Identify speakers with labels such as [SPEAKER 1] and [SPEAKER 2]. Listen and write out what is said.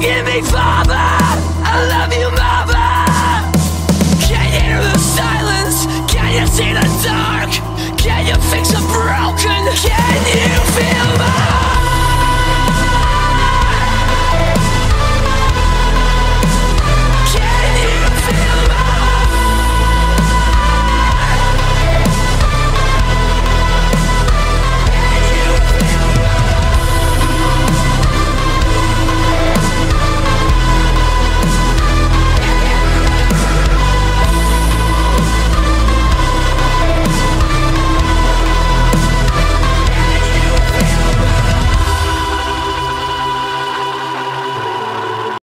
[SPEAKER 1] Forgive me, Father. I love you.